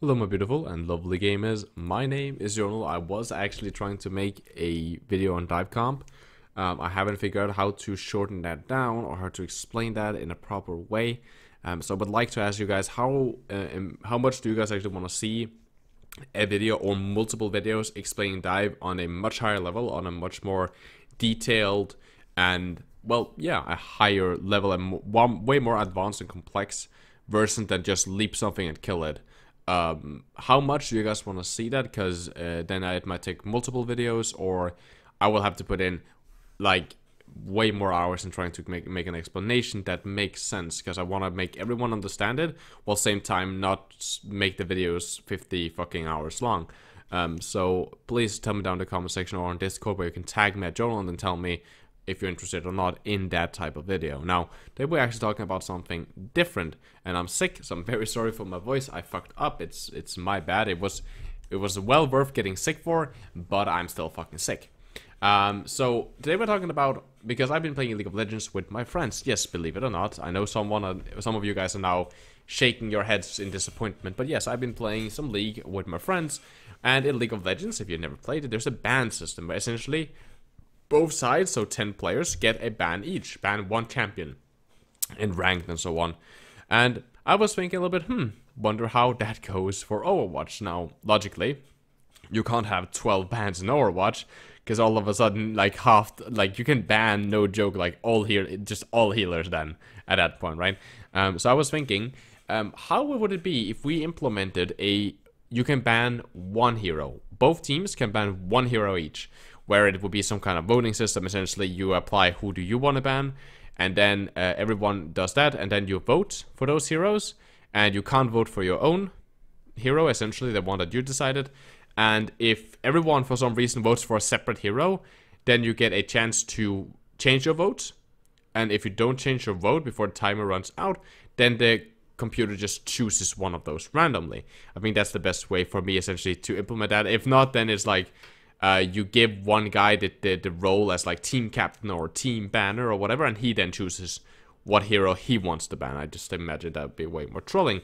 Hello my beautiful and lovely gamers, my name is Jonal. I was actually trying to make a video on dive comp. Um, I haven't figured out how to shorten that down or how to explain that in a proper way. Um, so I would like to ask you guys how uh, how much do you guys actually want to see a video or multiple videos explaining dive on a much higher level, on a much more detailed and well, yeah, a higher level and way more advanced and complex version than just leap something and kill it. Um, how much do you guys want to see that? Because uh, then it might take multiple videos, or I will have to put in like way more hours in trying to make make an explanation that makes sense. Because I want to make everyone understand it, while same time not make the videos 50 fucking hours long. Um, so please tell me down in the comment section or on Discord where you can tag me at Jonal and tell me if you're interested or not in that type of video. Now, today we're actually talking about something different, and I'm sick, so I'm very sorry for my voice. I fucked up. It's it's my bad. It was it was well worth getting sick for, but I'm still fucking sick. Um, so today we're talking about because I've been playing League of Legends with my friends. Yes, believe it or not, I know someone, some of you guys are now shaking your heads in disappointment, but yes, I've been playing some League with my friends. And in League of Legends, if you've never played it, there's a ban system essentially both sides, so 10 players, get a ban each. Ban one champion in ranked and so on. And I was thinking a little bit, hmm, wonder how that goes for Overwatch. Now, logically, you can't have 12 bans in Overwatch, because all of a sudden, like, half, like, you can ban, no joke, like, all here, just all healers then, at that point, right? Um, so I was thinking, um, how would it be if we implemented a, you can ban one hero. Both teams can ban one hero each where it would be some kind of voting system. Essentially, you apply who do you want to ban, and then uh, everyone does that, and then you vote for those heroes, and you can't vote for your own hero, essentially the one that you decided. And if everyone for some reason votes for a separate hero, then you get a chance to change your vote. And if you don't change your vote before the timer runs out, then the computer just chooses one of those randomly. I think that's the best way for me essentially to implement that. If not, then it's like uh, you give one guy the, the, the role as like team captain or team banner or whatever, and he then chooses what hero he wants to ban. I just imagine that would be way more trolling.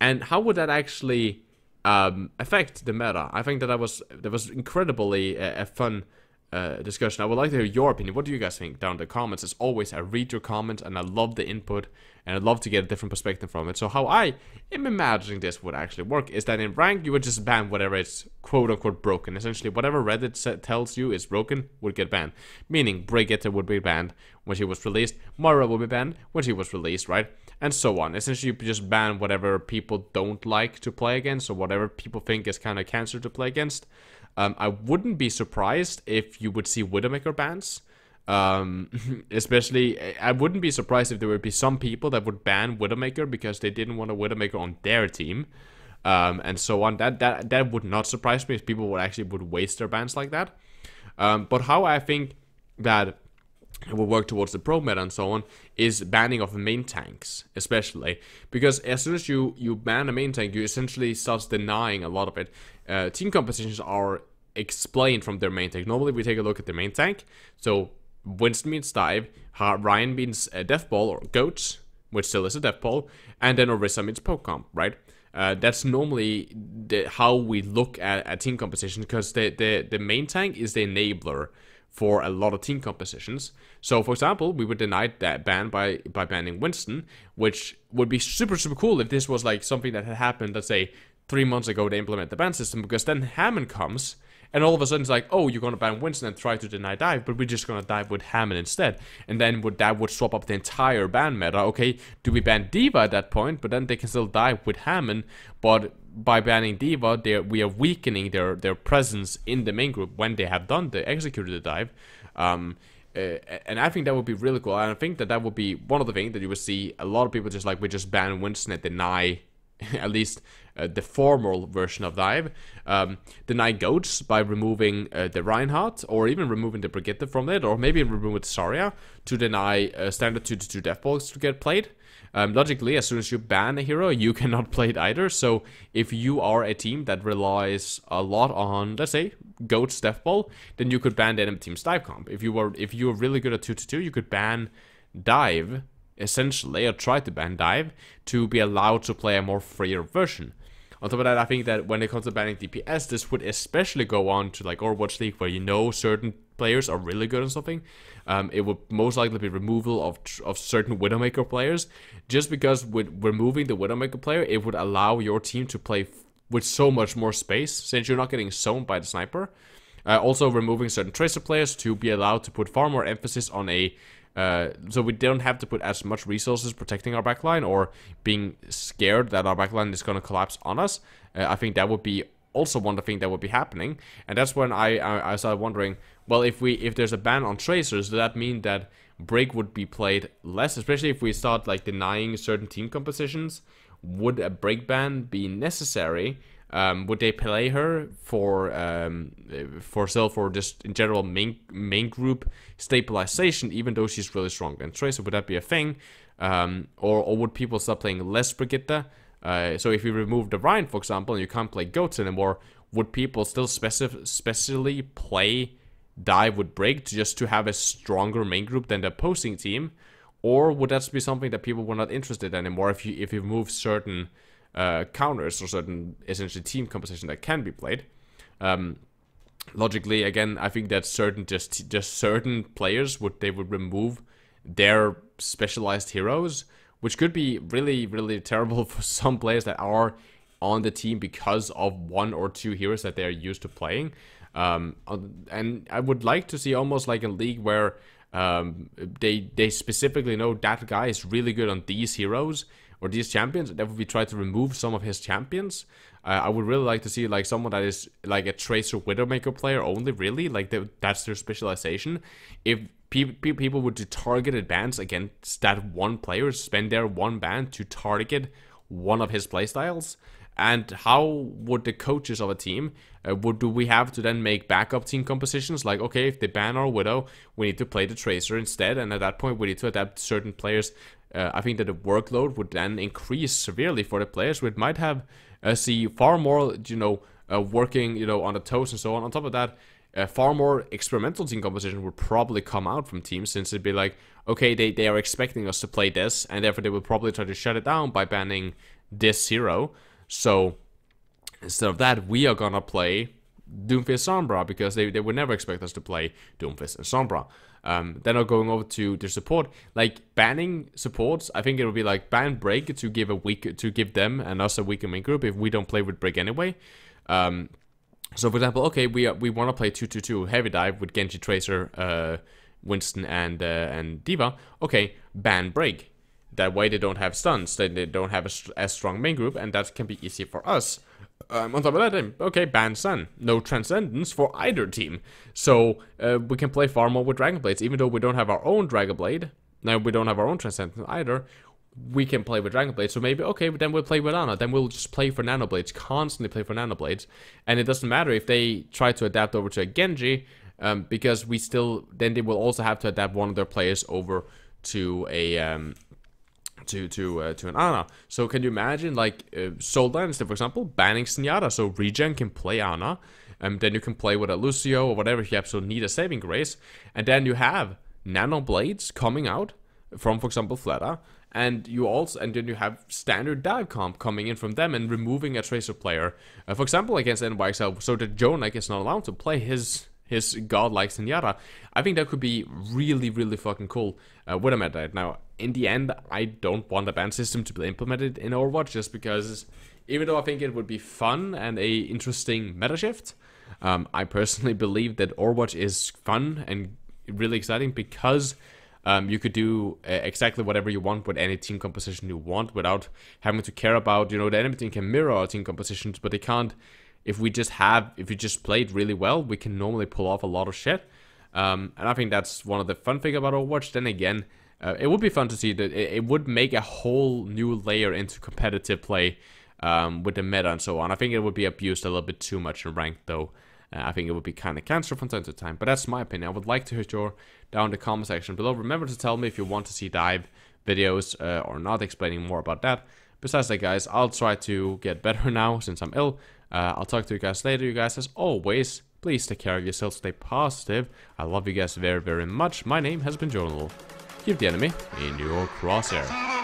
And how would that actually um, affect the meta? I think that that was that was incredibly a, a fun uh, discussion. I would like to hear your opinion. What do you guys think down in the comments? As always, I read your comments and I love the input and I'd love to get a different perspective from it. So how I am imagining this would actually work is that in rank you would just ban whatever is quote unquote broken. Essentially, whatever Reddit tells you is broken would get banned. Meaning Brigitte would be banned when she was released, Moira would be banned when she was released, right? And so on. Essentially, you just ban whatever people don't like to play against or whatever people think is kind of cancer to play against. Um, I wouldn't be surprised if you would see Widowmaker bans. Um, especially, I wouldn't be surprised if there would be some people that would ban Widowmaker because they didn't want a Widowmaker on their team, um, and so on. That that that would not surprise me if people would actually would waste their bans like that. Um, but how I think that it will work towards the pro meta and so on is banning of the main tanks especially. Because as soon as you you ban a main tank you essentially start denying a lot of it. Uh, team compositions are explained from their main tank. Normally we take a look at the main tank. So winston means dive Rein means uh, death ball or goats which still is a death ball and then orisa means poke comp right? Uh, that's normally the, how we look at, at team composition because the, the, the main tank is the enabler for a lot of team compositions. So, for example, we would deny that ban by by banning Winston, which would be super super cool if this was like something that had happened, let's say three months ago to implement the ban system, because then Hammond comes and all of a sudden it's like, oh, you're gonna ban Winston and try to deny dive, but we're just gonna dive with Hammond instead. And then would that would swap up the entire ban meta. Okay, do we ban D.Va at that point? But then they can still dive with Hammond, but by banning D.Va, we are weakening their their presence in the main group when they have done the executed the dive. Um, uh, and I think that would be really cool. And I think that that would be one of the things that you would see a lot of people just like we just ban Winston and deny at least uh, the formal version of dive. Um, deny goats by removing uh, the Reinhardt or even removing the Brigitte from it, or maybe remove Zarya to deny uh, standard 2 to 2 death balls to get played. Um, logically, as soon as you ban a hero, you cannot play it either. So if you are a team that relies a lot on, let's say, Goat's Death Ball, then you could ban the enemy team's dive comp. If you were if you were really good at 2 to 2, you could ban dive, essentially, or try to ban dive, to be allowed to play a more freer version. On top of that, I think that when it comes to banning DPS, this would especially go on to like Overwatch League, where you know certain players are really good at something. Um, it would most likely be removal of of certain Widowmaker players, just because with removing the Widowmaker player, it would allow your team to play with so much more space, since you're not getting zoned by the sniper. Uh, also, removing certain Tracer players to be allowed to put far more emphasis on a uh, so we don't have to put as much resources protecting our backline or being scared that our backline is going to collapse on us. Uh, I think that would be also one of the things that would be happening, and that's when I, I, I started wondering, well, if we if there's a ban on tracers, does that mean that Brig would be played less, especially if we start like denying certain team compositions? Would a Brig ban be necessary? Um, would they play her for um, for self or just in general main main group stabilization, even though she's really strong? And Tracer would that be a thing, um, or or would people start playing less Brigitte? Uh, so if you remove the Rein, for example, and you can't play goats anymore, would people still specif- specially play dive with Brig just to have a stronger main group than the opposing team? Or would that be something that people were not interested in anymore if you if you move certain uh, counters or certain essentially team composition that can be played? Um, logically, again, I think that certain just just certain players would they would remove their specialized heroes which could be really, really terrible for some players that are on the team because of one or two heroes that they're used to playing. Um, and I would like to see almost like a league where um, they they specifically know that guy is really good on these heroes or these champions. That would be try to remove some of his champions. Uh, I would really like to see like someone that is like a Tracer Widowmaker player only, really like they, that's their specialization. If people people would do targeted bans against that one player, spend their one ban to target one of his playstyles. And how would the coaches of a team uh, would do we have to then make backup team compositions? Like, okay, if they ban our widow, we need to play the tracer instead, and at that point we need to adapt certain players. Uh, I think that the workload would then increase severely for the players. We might have uh, see far more, you know, uh, working, you know, on the toes and so on. On top of that, a far more experimental team composition would probably come out from teams since it'd be like, okay, they, they are expecting us to play this, and therefore they would probably try to shut it down by banning this hero. So instead of that, we are gonna play Doomfist Sombra because they, they would never expect us to play Doomfist and Sombra. Um, then are going over to their support, like banning supports. I think it would be like ban Brig to give a week to give them and us a weaker main group if we don't play with Brig anyway. Um, so for example, okay, we uh, we want to play two two two heavy dive with Genji Tracer, uh, Winston and uh, and D.Va. Okay, ban Brig. That way they don't have stuns, they, they don't have a, as strong main group, and that can be easy for us. Um, on top of that, okay, ban Zen. No Transcendence for either team. So uh, we can play far more with Dragon Blades, even though we don't have our own Dragon Blade. Now we don't have our own Transcendence either we can play with Dragon Blades. So maybe, okay, but then we'll play with Ana. Then we'll just play for Nano Blades, constantly play for Nano Blades. And it doesn't matter if they try to adapt over to a Genji, um, because we still, then they will also have to adapt one of their players over to a, um, to to uh, to an Ana. So can you imagine like uh, Seoul Dynasty, for example, banning Zenyatta, so Regen can play Ana, and then you can play with a Lucio or whatever you absolutely need a saving grace, and then you have Nano Blades coming out from, for example, Fleta, and you also and then you have standard dive comp coming in from them and removing a tracer player. Uh, for example, against NYXL, so that JJoNak is not allowed to play his his godlike Zenyatta. I think that could be really, really fucking cool uh, with at that. Now, in the end, I don't want the ban system to be implemented in Overwatch just because even though I think it would be fun and a interesting meta shift, um, I personally believe that Overwatch is fun and really exciting because um, you could do uh, exactly whatever you want with any team composition you want without having to care about, you know, the enemy team can mirror our team compositions, but they can't. If we just have, if we just played really well, we can normally pull off a lot of shit. Um, and I think that's one of the fun thing about Overwatch. Then again, uh, it would be fun to see that it, it, would make a whole new layer into competitive play um, with the meta and so on. I think it would be abused a little bit too much in ranked though. Uh, I think it would be kind of cancer from time to time, but that's my opinion. I would like to hear your down in the comment section below. Remember to tell me if you want to see dive videos uh, or not explaining more about that. Besides that, guys, I'll try to get better now since I'm ill. Uh, I'll talk to you guys later. You guys, as always, please take care of yourself. Stay positive. I love you guys very, very much. My name has been Jonal. Keep the enemy in your crosshair.